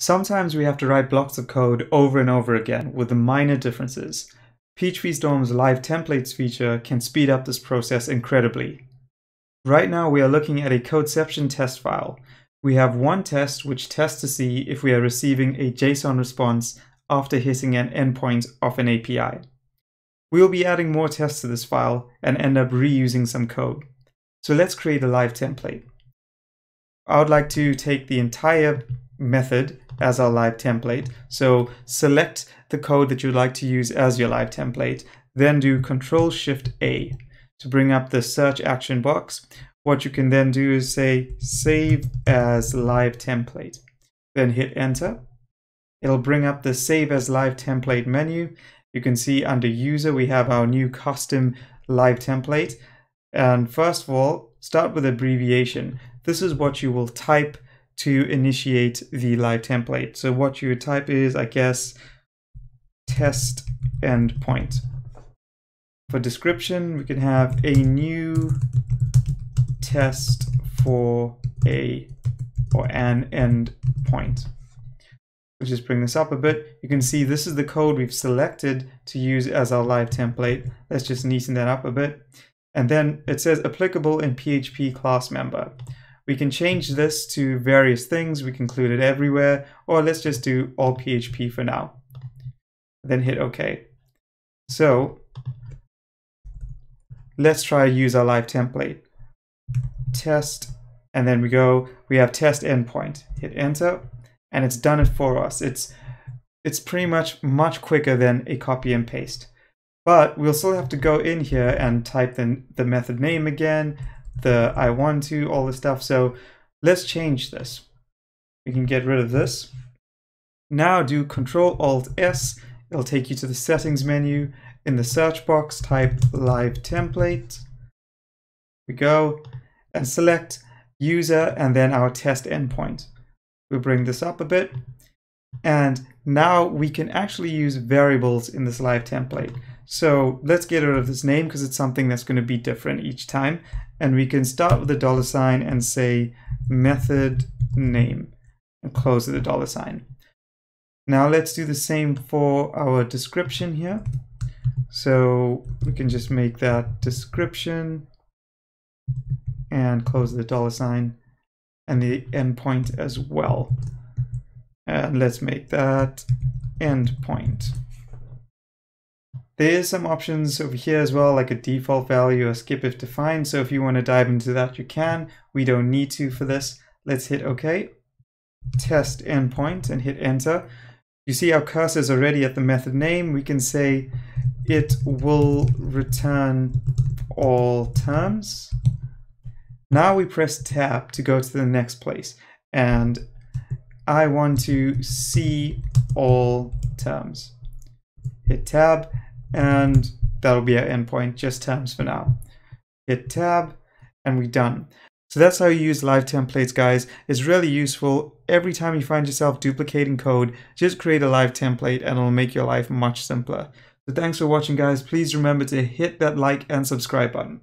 Sometimes we have to write blocks of code over and over again with the minor differences. PhpStorm's live templates feature can speed up this process incredibly. Right now we are looking at a codeception test file. We have one test which tests to see if we are receiving a JSON response after hitting an endpoint of an API. We will be adding more tests to this file and end up reusing some code. So let's create a live template. I would like to take the entire method as our live template. So select the code that you'd like to use as your live template, then do Control Shift A to bring up the search action box. What you can then do is say save as live template, then hit enter. It'll bring up the save as live template menu. You can see under user, we have our new custom live template. And first of all, start with abbreviation. This is what you will type to initiate the live template. So what you would type is, I guess, test endpoint. For description, we can have a new test for a or an endpoint. Let's just bring this up a bit. You can see this is the code we've selected to use as our live template. Let's just neaten that up a bit. And then it says applicable in PHP class member. We can change this to various things. We can include it everywhere, or let's just do all PHP for now. Then hit OK. So let's try use our live template. Test, and then we go, we have test endpoint. Hit enter, and it's done it for us. It's it's pretty much much quicker than a copy and paste. But we'll still have to go in here and type the, the method name again, the I want to, all the stuff. So let's change this. We can get rid of this. Now do Control Alt S. It'll take you to the settings menu. In the search box, type live template. We go and select user and then our test endpoint. We'll bring this up a bit. And now we can actually use variables in this live template. So let's get rid of this name because it's something that's going to be different each time. And we can start with the dollar sign and say method name and close with a dollar sign. Now let's do the same for our description here. So we can just make that description and close the dollar sign and the endpoint as well. And let's make that endpoint. There is some options over here as well, like a default value or skip if defined. So if you want to dive into that, you can. We don't need to for this. Let's hit OK. Test endpoint and hit enter. You see our cursor is already at the method name. We can say it will return all terms. Now we press tab to go to the next place. And I want to see all terms. Hit tab and that'll be our endpoint, just terms for now. Hit tab and we're done. So that's how you use live templates, guys. It's really useful. Every time you find yourself duplicating code, just create a live template and it'll make your life much simpler. So thanks for watching, guys. Please remember to hit that like and subscribe button.